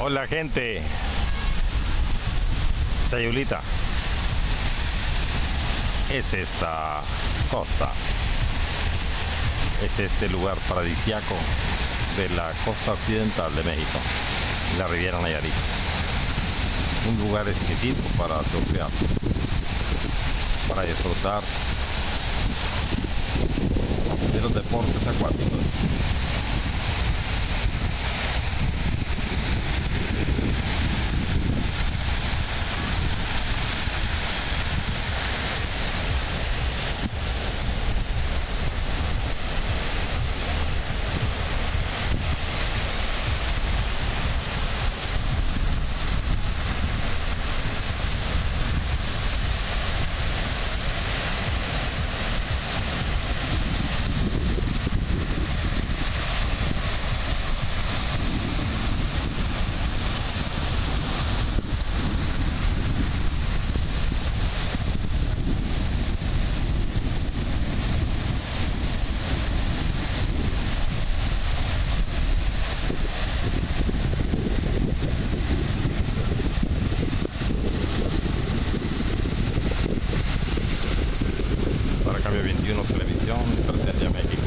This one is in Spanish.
Hola gente. Sayulita. Es esta costa. Es este lugar paradisiaco de la costa occidental de México, la Riviera Nayarit. Un lugar exquisito para surfear, para disfrutar de los deportes acuáticos. Cambio 21 Televisión, Presencia México.